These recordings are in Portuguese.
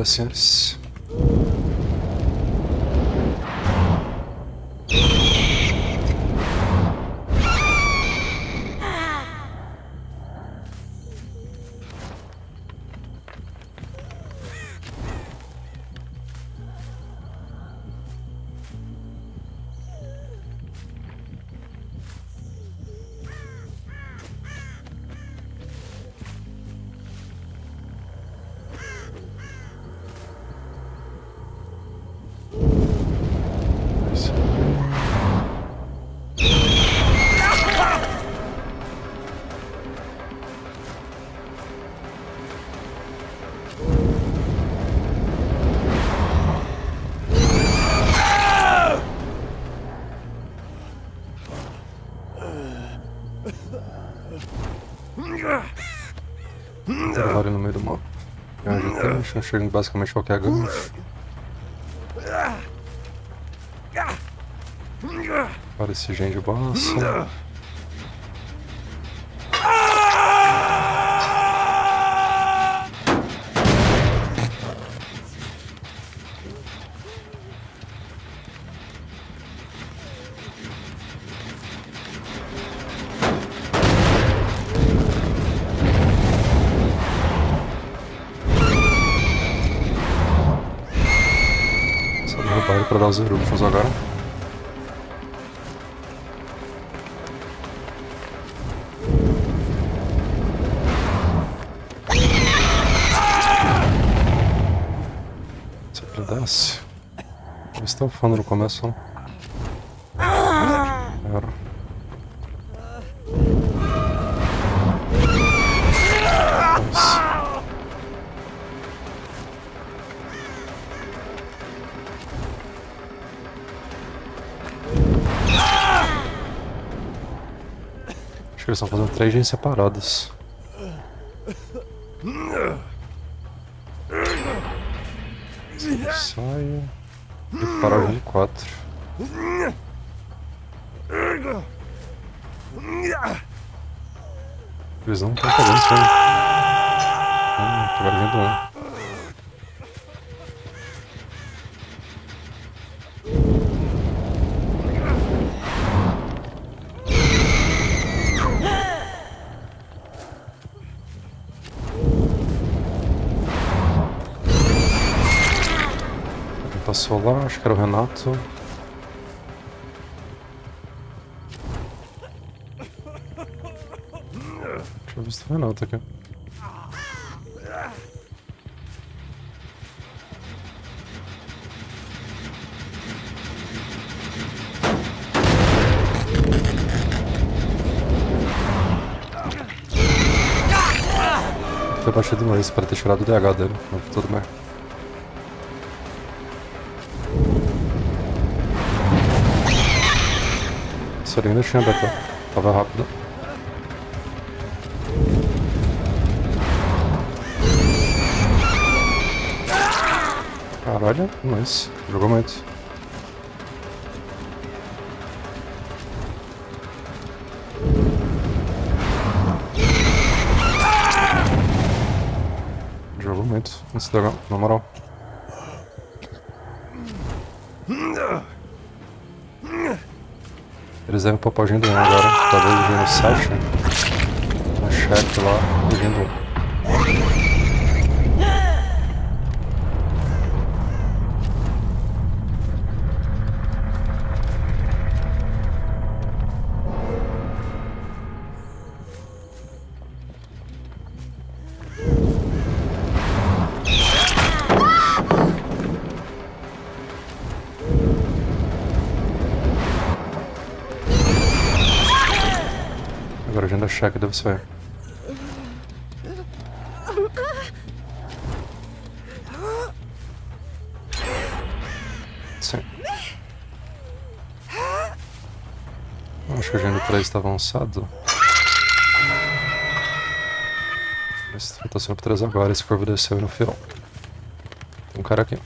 Vambora, senhores. Gente chega em basicamente qualquer gancho. Para esse gen de derrubar ele pra dar os eruptos agora. Se ele desce. Eles estão falando no começo, não? Três separadas. Saia. E parar de quatro. Eles não estão pegando sangue. Hum, tô vindo um. Passou lá, acho que era o Renato. Deixa eu ver se o Renato aqui. Foi batido demais para ter tirado o DH dele, mas tudo bem. Ali ainda tinha beta. Tava rápido. Caralho, mas jogou muito. Jogou muito nesse dragão, na moral. Eles devem pôr pau do 1 agora. Talvez vindo 7. No chat lá, vindo 1. Check deve ser. Sim. Acho que a agenda 3 está avançado. Mas tá sendo por 3 agora, esse corvo desceu no final. Tem um cara aqui.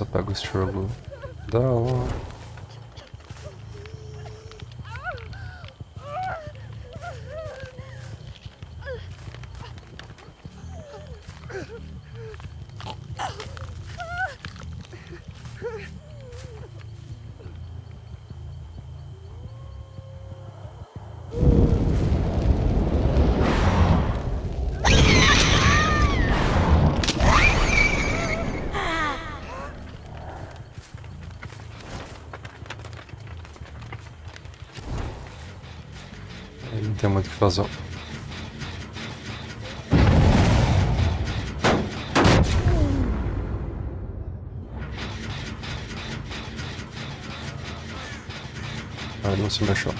3, eu pego o struggle dela. Tem muito o que fazer. Ah, não se mexeu.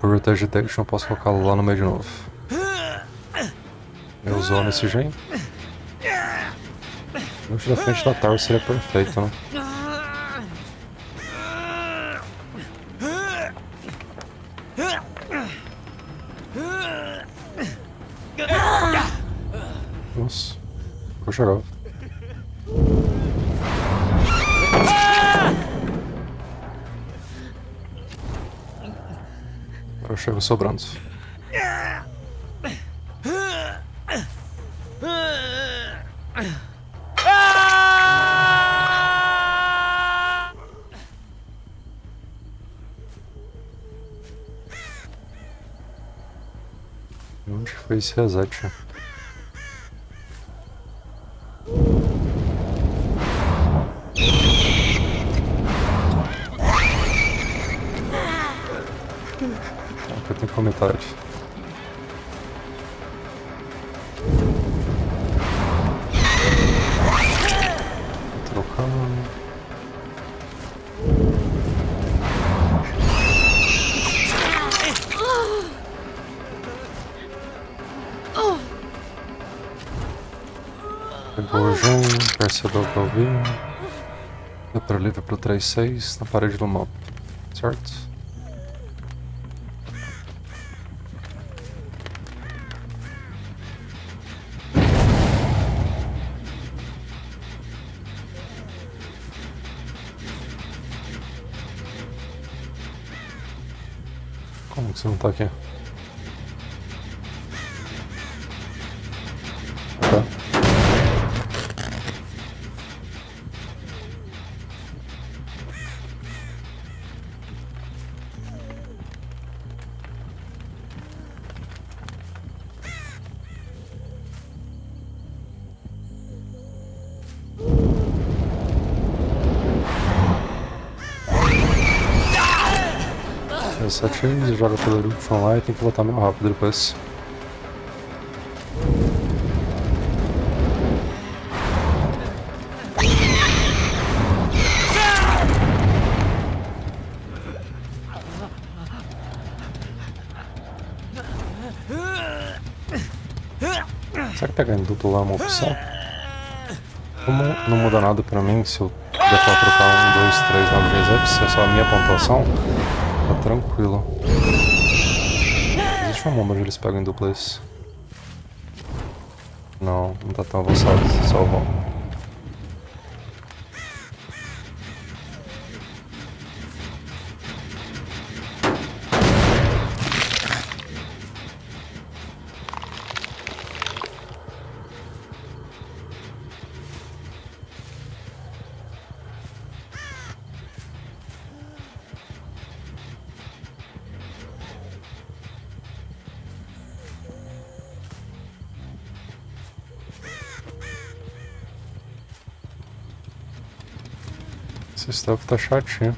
Por Vegetation eu posso colocá-lo lá no meio de novo. Eu usou nesse jeito. Acho da frente da tower seria perfeito, né? Nossa, jogar. Agora eu chego sobrando. Onde foi esse reset? Aqui percebeu que eu vi. Deu para livre pro 3-6 na parede do mapa, certo? Como que você não tá aqui? E joga pelo Eruption lá e tem que voltar meio rápido depois. Será que pegar em duplo lá é uma opção? Como não muda nada pra mim se eu der pra trocar um, dois, três, nove vezes, se é só a minha pontuação, Tá tranquilo. Existe uma onde eles pegam em duplas. Não, não tá tão avançado, só Esse stuff tá chatinho.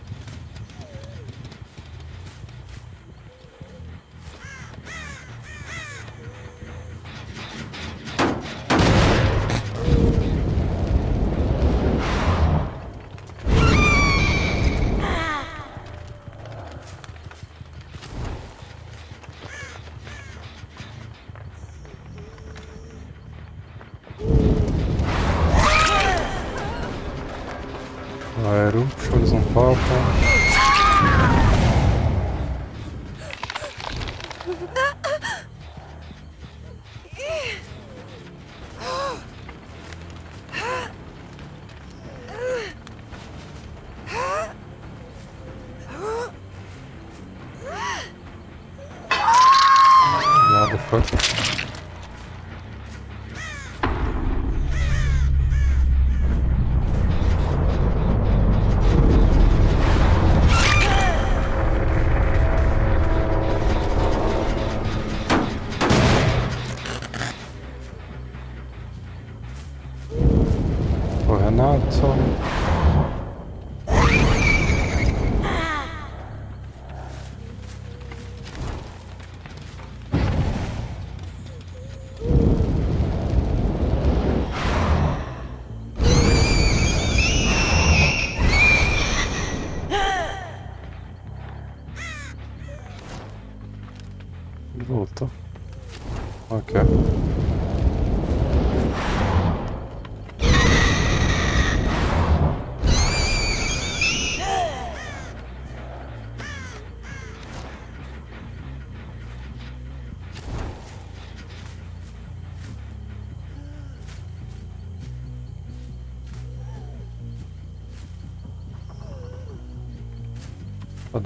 Nada,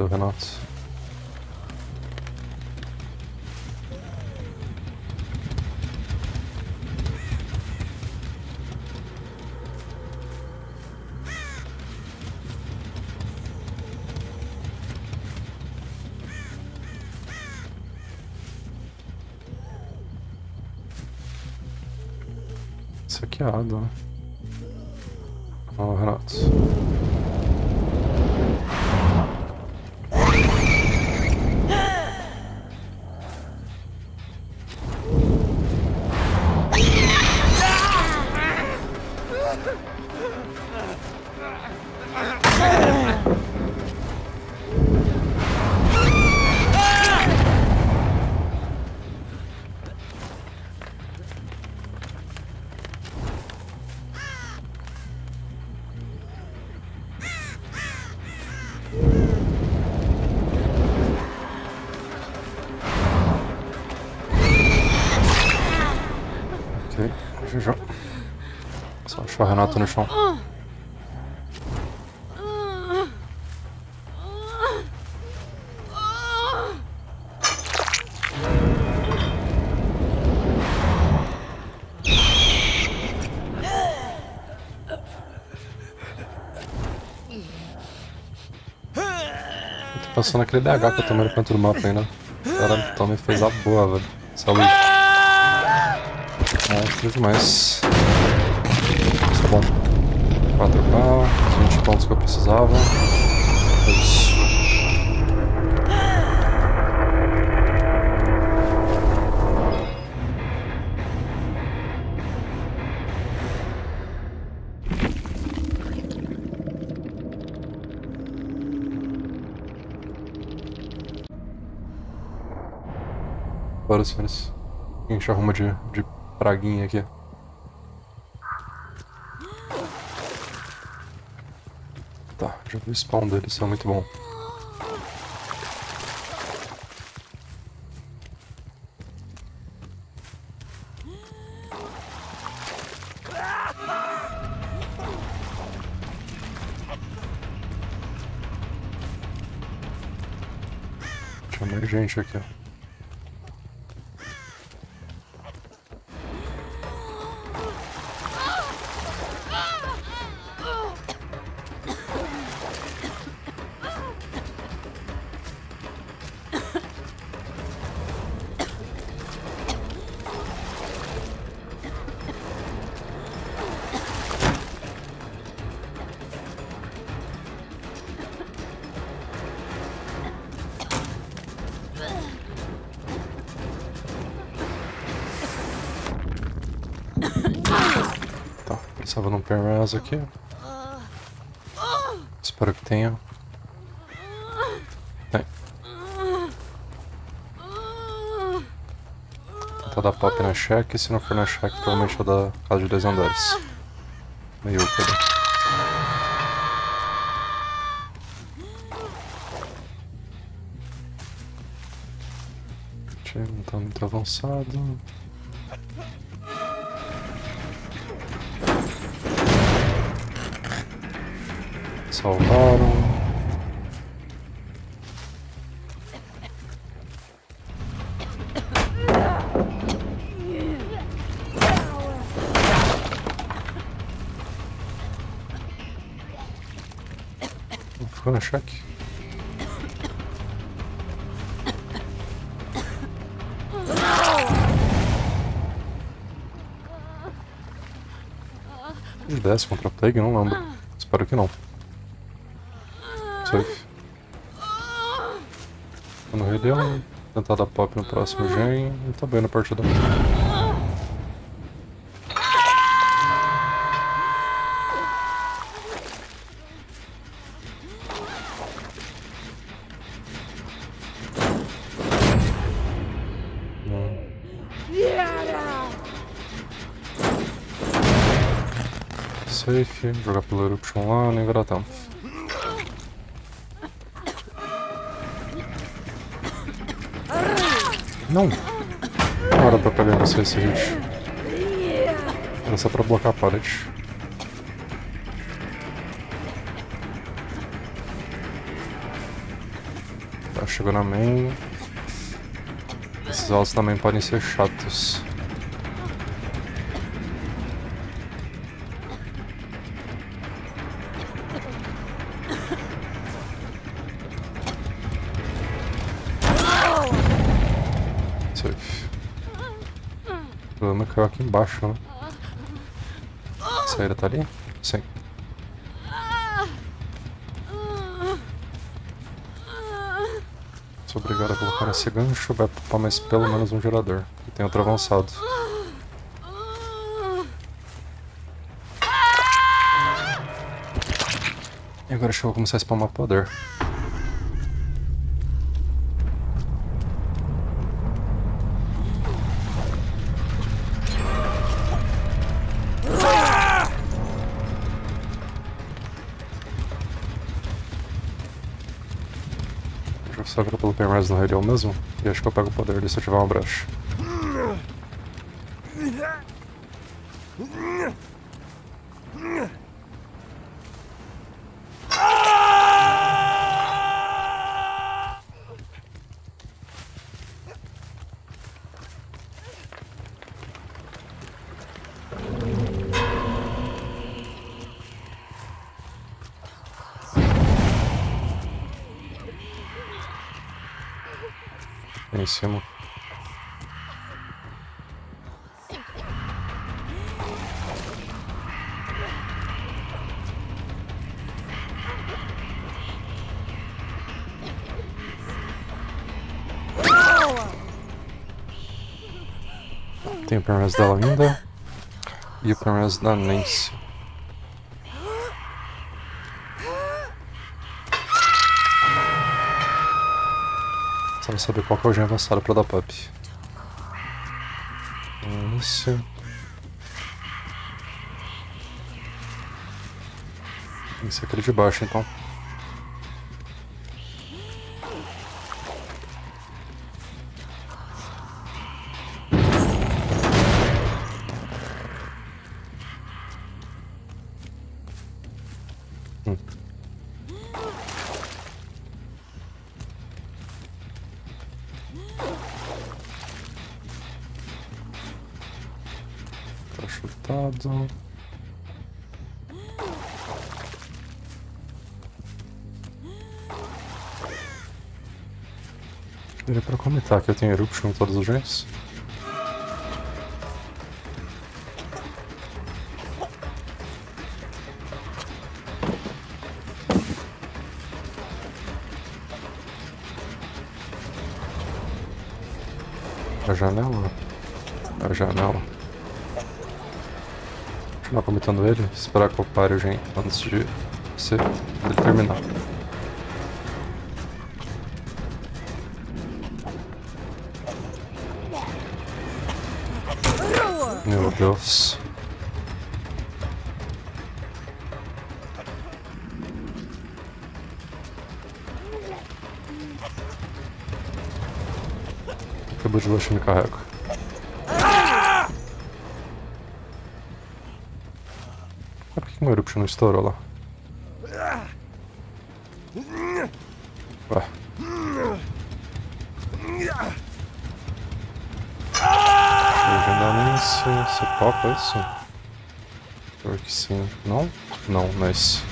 foi. Cadê o Renato? Saqueado, né? Ó, Renato. O Renato no chão. passando aquele BH que eu tomei no canto do mapa ainda. Caralho, também fez a boa, velho. Saúde. É, demais bom. 4K, 20 pontos que eu precisava. É isso. Bora, senhores. A gente arruma de, de praguinha aqui. Já vi o spawn deles, são muito bom. Tinha mais gente aqui, ó. Estava num Permaz aqui. Espero que tenha. Tem. Tentar dar pop na cheque, se não for na cheque, provavelmente eu dar casa de dois andares. Meio suficiente, não tá muito avançado. Salvaram. Ficou na cheque. Ele desce contra a Plague? Não lembro. Espero que não. Leão, tentar dar pop no próximo gen e tá bem na partida. Safe, jogar pelo Eruption lá, nem gratão. Não! Não era pra pegar você esse hit. Era só pra blocar a parede. Tá, chegou na main. Esses altos também podem ser chatos. Caiu aqui embaixo, né? A saída tá ali? Sim. Sou obrigado a colocar esse gancho, vai poupar mais pelo menos um gerador. E tem outro avançado. E agora acho que vou começar a spamar poder. No Radial mesmo. E acho que eu pego o poder dele se eu tiver uma brecha. Em cima. Tem o permanece dela ainda. E o permanece da Nancy. Saber qual que é o gen avançado pra dar pop. Isso. Esse é aquele de baixo então. Comentar que eu tenho Eruption em todos os gens. A janela? A janela. Continuar comentando ele, esperar que eu pare o gen antes de você ele terminar. Meu Deus. Acabou de luxo me carrego. Por que meu Eruption não estourou lá? Ué. Legendamência, você topa isso? Pior que sim. Não? Não, nice. Dá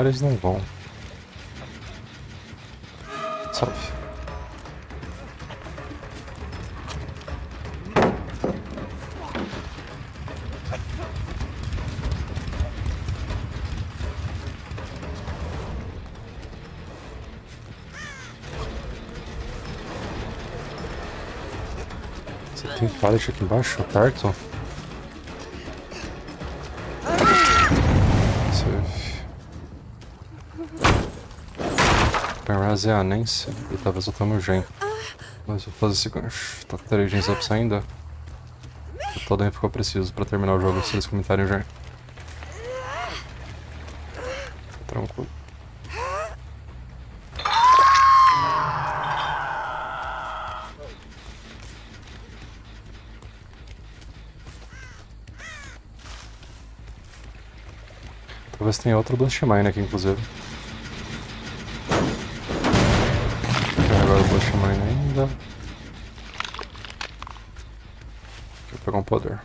Eles não vão. Salve. Você tem pallet aqui embaixo, perto? Penraz é a Nancy e talvez eu tome o Gen. Mas vou fazer esse gancho. Tá 3 gens ups ainda. O Totem ficou preciso pra terminar o jogo se eles comentarem o Gen. Tranquilo. Talvez tenha outro Blast Mine aqui, inclusive. Deixa eu pegar um poder.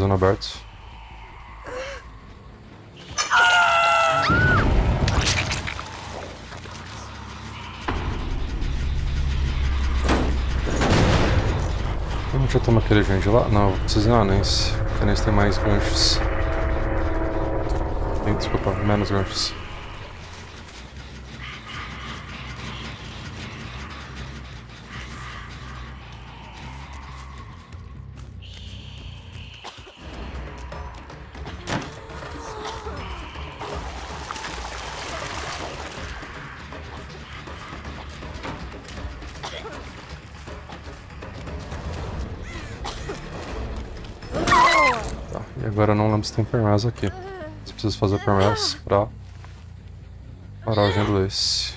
No aberto. Vamos já tomar aquele gente lá? Não, preciso ir na Nancy. A Nancy tem mais ganchos. Desculpa, menos ganchos. Se tem permass aqui. Você precisa fazer permass pra parar o Gendo Ace.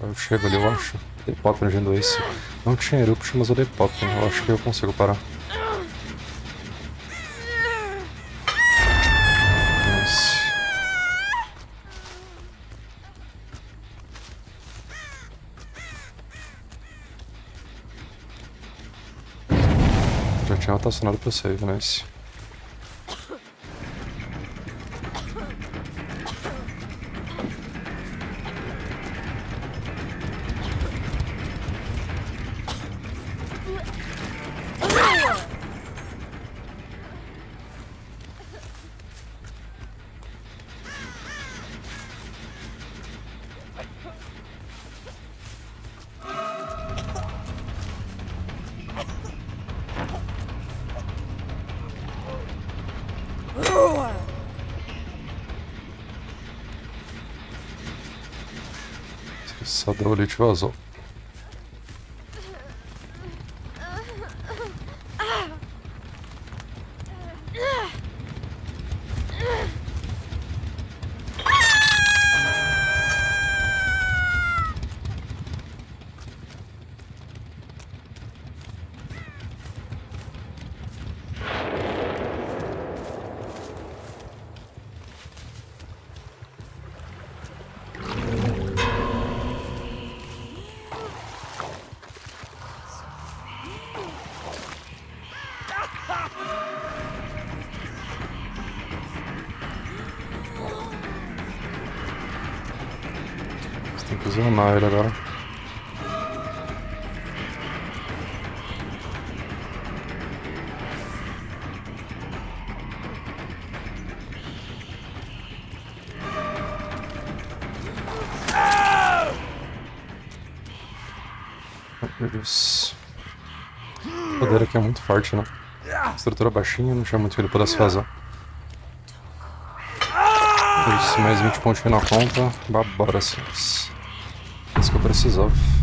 Eu chego ali, eu acho. Dei pop no Ace. Não tinha Eruption, mas eu dei pop. Eu acho que eu consigo parar. Já tinha rotacionado pro save, nice. Sada uličvazov. Agora. Meu Deus. O poder aqui é muito forte, né? Estrutura baixinha, não tinha muito que ele pudesse fazer. Isso, mais 20 pontinhos na conta. Babora, assim. Precisava.